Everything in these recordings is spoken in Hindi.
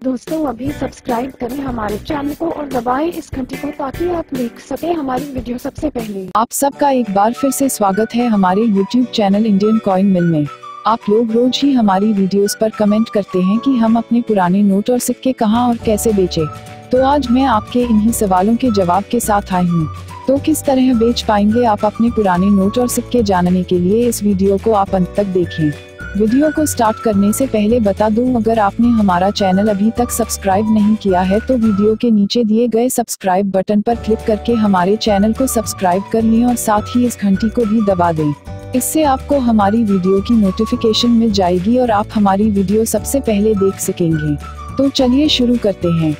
दोस्तों, अभी सब्सक्राइब करें हमारे चैनल को और दबाएँ इस घंटी को ताकि आप देख सकें हमारी वीडियो सबसे पहले। आप सबका एक बार फिर से स्वागत है हमारे YouTube channel Indian coin mill में। आप लोग रोज ही हमारी वीडियोस पर कमेंट करते हैं कि हम अपने पुराने नोट और सिक्के कहाँ और कैसे बेचे। तो आज मैं आपके इन्हीं सवालों के जवाब के साथ आई हूँ। तो किस तरह बेच पाएँगे आप अपने पुराने नोट और सिक्के जानने के लिए इस वीडियो को आप अंत तक देखें। वीडियो को स्टार्ट करने से पहले बता दूँ, अगर आपने हमारा चैनल अभी तक सब्सक्राइब नहीं किया है तो वीडियो के नीचे दिए गए सब्सक्राइब बटन पर क्लिक करके हमारे चैनल को सब्सक्राइब कर लें और साथ ही इस घंटी को भी दबा दें। इससे आपको हमारी वीडियो की नोटिफिकेशन मिल जाएगी और आप हमारी वीडियो सबसे पहले देख सकेंगे। तो चलिए शुरू करते हैं।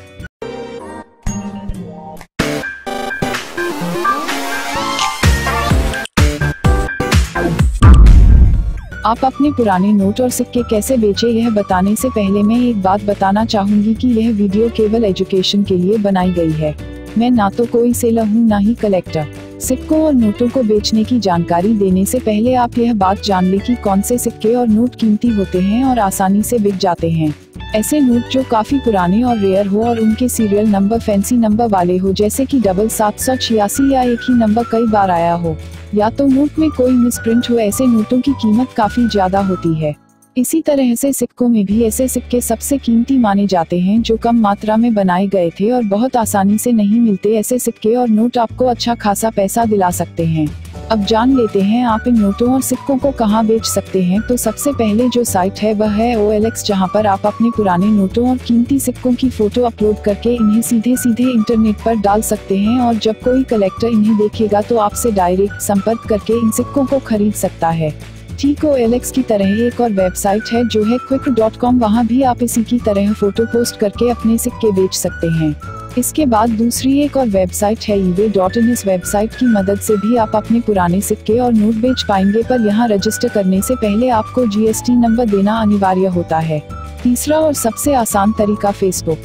आप अपने पुराने नोट और सिक्के कैसे बेचे यह बताने से पहले मैं एक बात बताना चाहूँगी कि यह वीडियो केवल एजुकेशन के लिए बनाई गई है। मैं ना तो कोई सेलर हूँ, ना ही कलेक्टर। सिक्कों और नोटों को बेचने की जानकारी देने से पहले आप यह बात जान ले कि कौन से सिक्के और नोट कीमती होते हैं और आसानी से बिक जाते हैं। ऐसे नोट जो काफ़ी पुराने और रेयर हो और उनके सीरियल नंबर फैंसी नंबर वाले हो, जैसे कि डबल सात सौ छियासी या एक ही नंबर कई बार आया हो। या तो नोट में कोई मिसप्रिंट हो, ऐसे नोटों की कीमत काफ़ी ज़्यादा होती है। इसी तरह से सिक्कों में भी ऐसे सिक्के सबसे कीमती माने जाते हैं, जो कम मात्रा में बनाए गए थे और बहुत आसानी से नहीं मिलते, ऐसे सिक्के और नोट आपको अच्छा खासा पैसा दिला सकते हैं। अब जान लेते हैं, आप इन नोटों और सिक्कों को कहाँ बेच सकते हैं। तो सबसे पहले जो साइट है, वह है ओ एल एक्स जहाँ पर आप अपने पुराने नोटों और कीमती सिक्कों की फ़ोटो अपलोड करके इन्हें सीधे सीधे इंटरनेट पर डाल सकते हैं और जब कोई कलेक्टर इन्हें देखेगा तो आपसे डायरेक्ट संपर्क करके इन सिक्कों को खरीद सकता है। ठीक ओ एल एक्स की तरह एक और वेबसाइट है जो है क्विक डॉट कॉम वहाँ भी आप इसी की तरह फ़ोटो पोस्ट करके अपने सिक्के बेच सकते हैं। इसके बाद दूसरी एक और वेबसाइट है ईवे डॉट इन इस वेबसाइट की मदद से भी आप अपने पुराने सिक्के और नोट बेच पाएँगे, पर यहाँ रजिस्टर करने से पहले आपको जीएसटी नंबर देना अनिवार्य होता है। तीसरा और सबसे आसान तरीका फेसबुक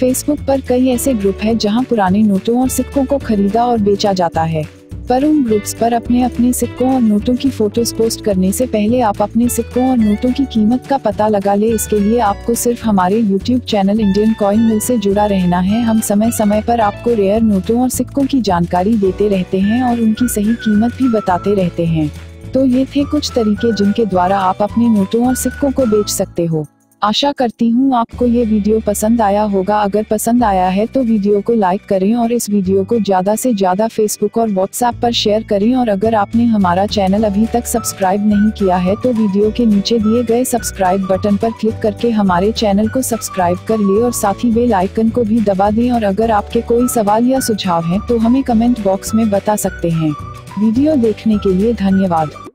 फेसबुक पर कई ऐसे ग्रुप है जहाँ पुराने नोटों और सिक्कों को खरीदा और बेचा जाता है। पर उन ग्रुप्स पर अपने अपने सिक्कों और नोटों की फ़ोटोज़ पोस्ट करने से पहले आप अपने सिक्कों और नोटों की कीमत का पता लगा ले। इसके लिए आपको सिर्फ़ हमारे YouTube channel Indian coin mill से जुड़ा रहना है। हम समय समय पर आपको रेयर नोटों और सिक्कों की जानकारी देते रहते हैं और उनकी सही कीमत भी बताते रहते हैं। तो ये थे कुछ तरीके जिनके द्वारा आप अपने नोटों और सिक्कों को बेच सकते हो। आशा करती हूँ आपको ये वीडियो पसंद आया होगा। अगर पसंद आया है तो वीडियो को लाइक करें और इस वीडियो को ज़्यादा से ज़्यादा फेसबुक और व्हाट्सएप पर शेयर करें और अगर आपने हमारा चैनल अभी तक सब्सक्राइब नहीं किया है तो वीडियो के नीचे दिए गए सब्सक्राइब बटन पर क्लिक करके हमारे चैनल को सब्सक्राइब कर ले और साथ ही बेल आइकन को भी दबा दें और अगर आपके कोई सवाल या सुझाव है तो हमें कमेंट बॉक्स में बता सकते हैं। वीडियो देखने के लिए धन्यवाद।